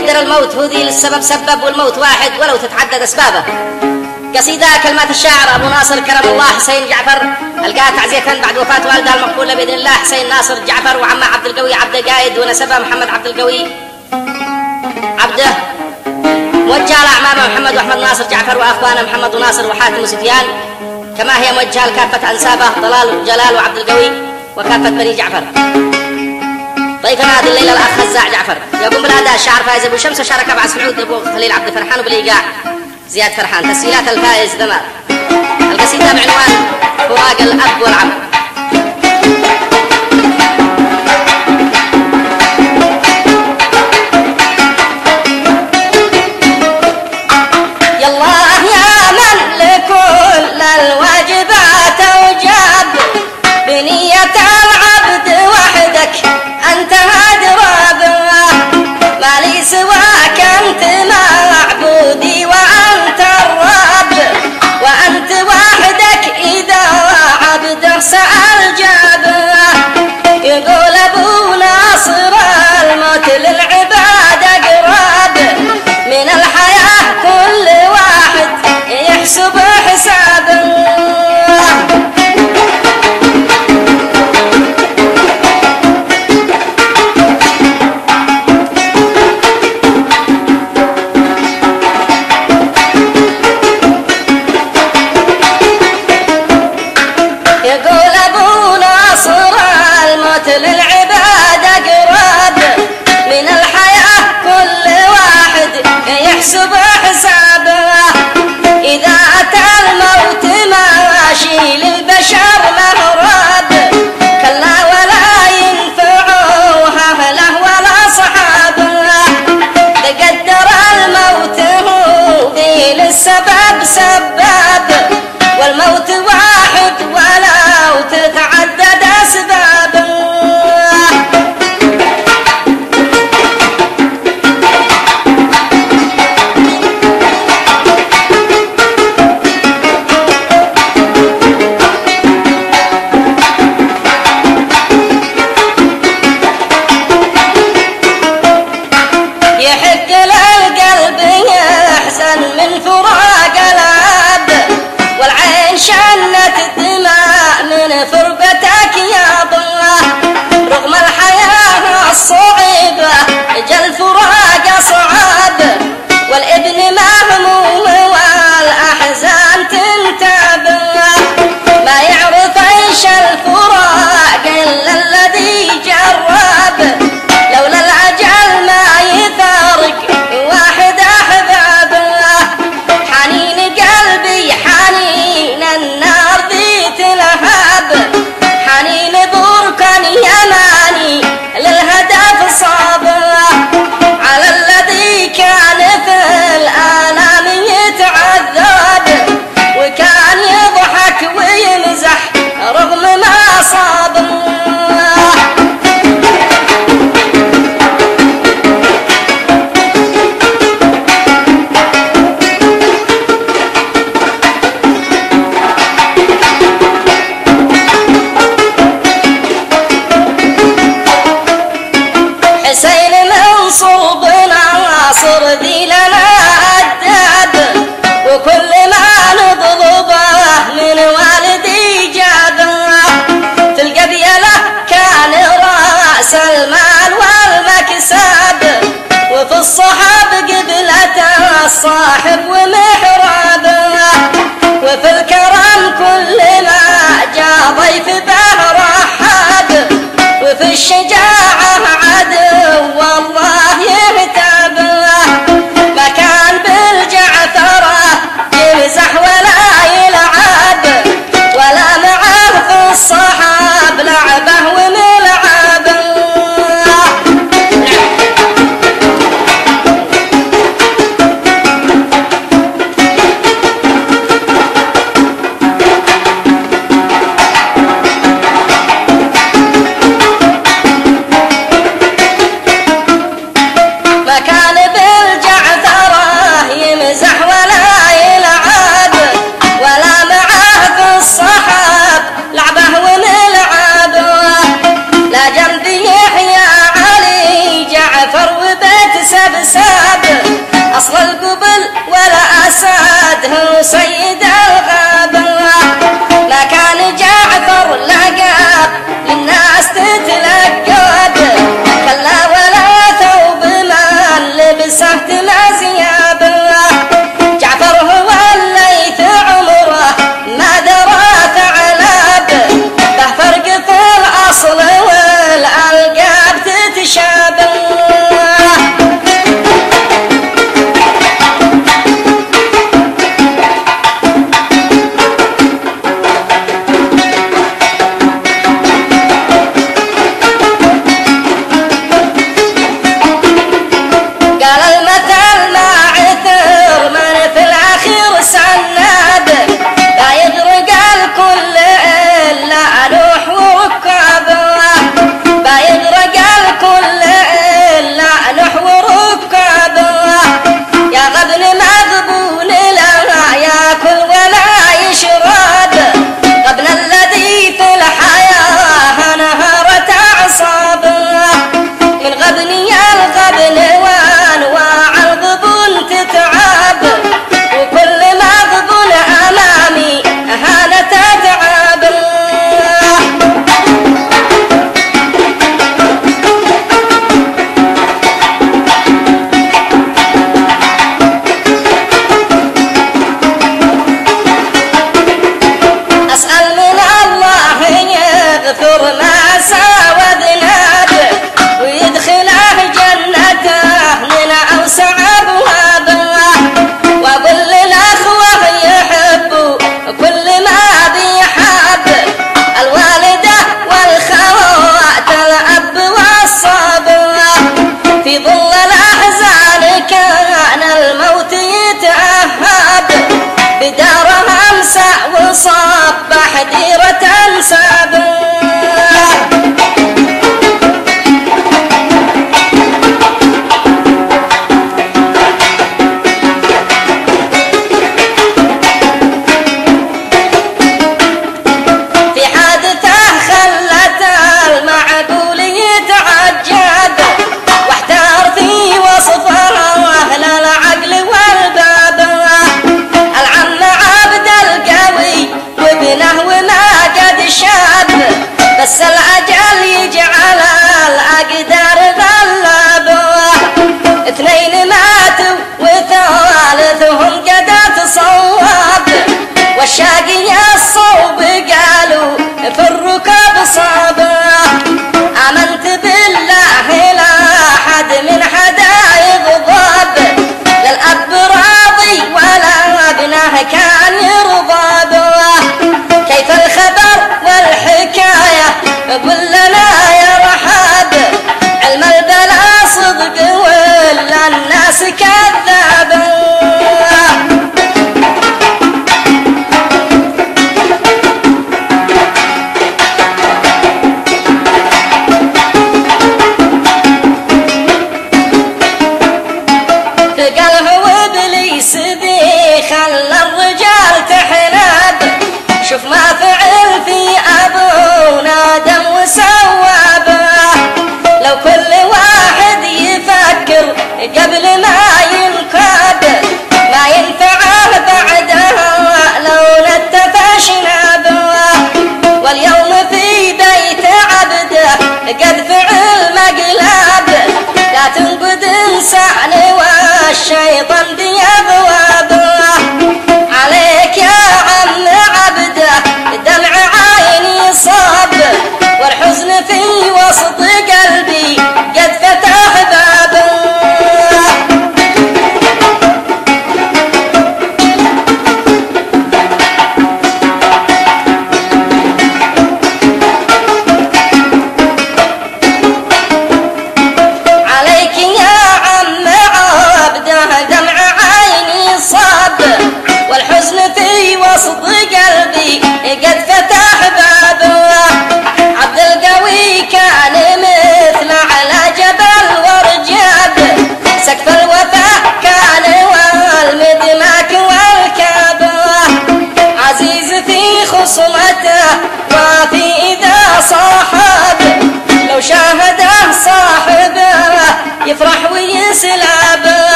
يقدر الموت هو ذي السبب سبب والموت واحد ولو تتعدد أسبابه. قصيدة كلمات الشاعر أبو ناصر كرم الله حسين جعفر. ألقاها تعزية بعد وفاة والدها المقبولة بإذن الله حسين ناصر جعفر وعمه عبد القوي عبد القايد ونسبه محمد عبد القوي. عبده موجهة لأعمامه محمد وأحمد ناصر جعفر وأخوانه محمد وناصر وحاتم وسفيان كما هي موجهة لكافة أنسابه طلال وجلال وعبد القوي وكافة بني جعفر. ضيفنا هذه الليلة الأخ خزاع جعفر. يقوم بالأداء. الشاعر فايز أبو شمس وشارك مع سعود. أبو خليل عبد الفرحان وبالإيقاع زياد فرحان. تسجيلات الفائز ذمار. القصيدة بعنوان فراق الأب والعم. side. صاحب ومحرابه وفي الكرم كل ما جاء ضيف به رحب. وفي الشجاعة sí.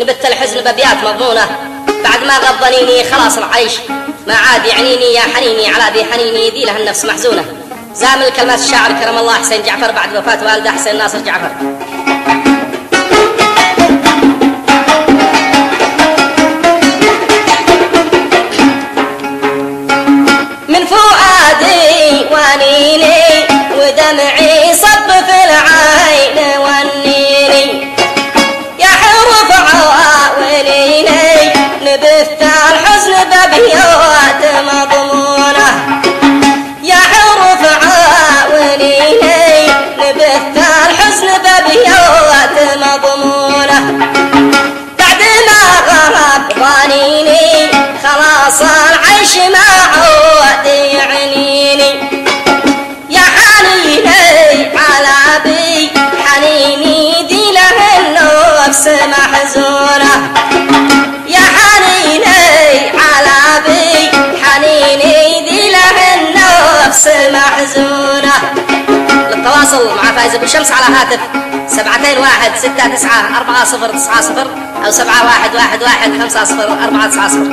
نبت الحزن بابيات مضمونة. بعد ما غضنيني خلاص العيش. ما عاد يعنيني يا حنيني على ذي حنيني ذي لها النفس محزونة. زامل كلمات الشاعر كرم الله حسين جعفر بعد وفاة والده حسين ناصر جعفر. معزولة للتواصل مع فايز أبو شمس على هاتف سبعتين واحد ستة تسعة أربعة صفر تسعة صفر أو سبعة واحد واحد واحد خمسة صفر أربعة تسعة صفر.